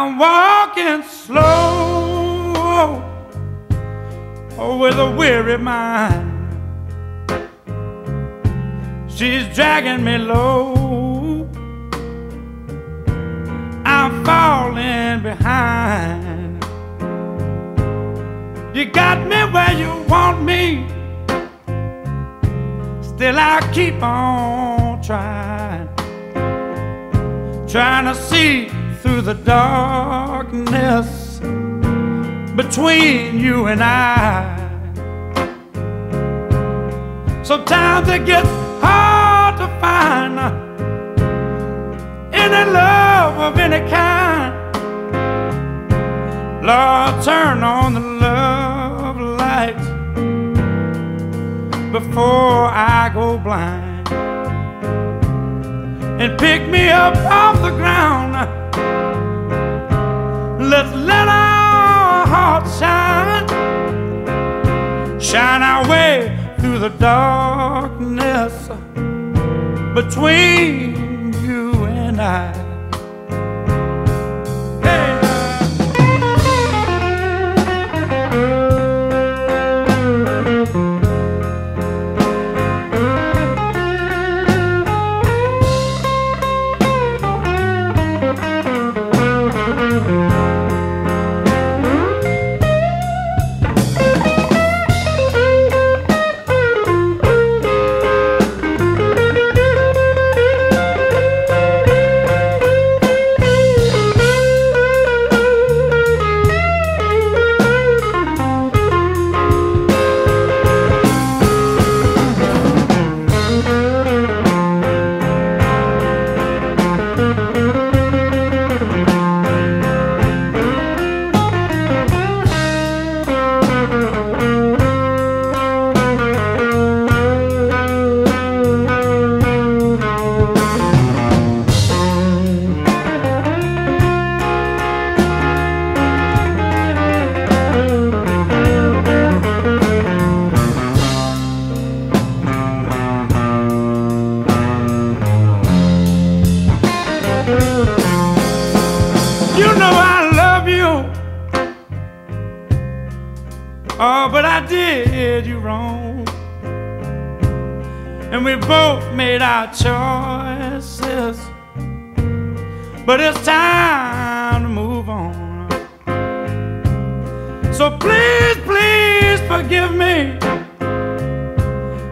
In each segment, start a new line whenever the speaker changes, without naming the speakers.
I'm walking slow oh, with a weary mind. She's dragging me low. I'm falling behind. You got me where you want me. Still, I keep on trying. Trying to see through the darkness between you and I. Sometimes it gets hard to find any love of any kind. Lord, turn on the love light before I go blind and pick me up off the ground. Let's let our hearts shine, shine our way through the darkness between you and I. You know I love you. Oh, but I did you wrong. And we both made our choices. But it's time to move on. So please, please forgive me.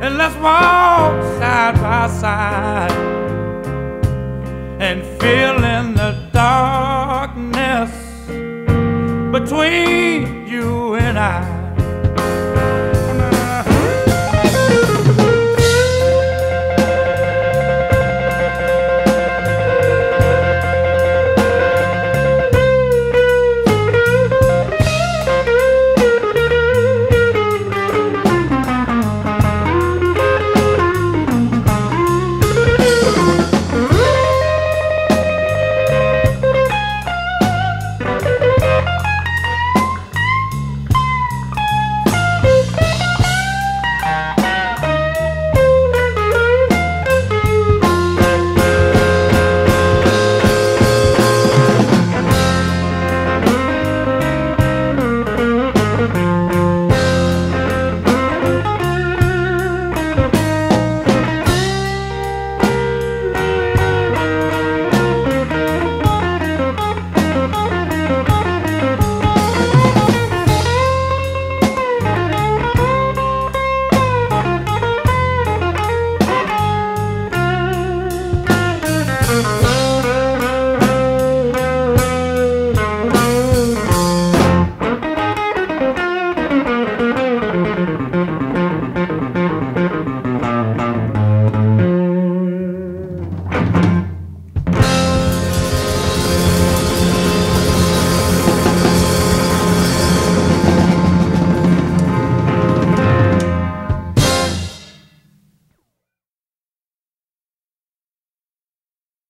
And let's walk side by side and fill in the between you and I.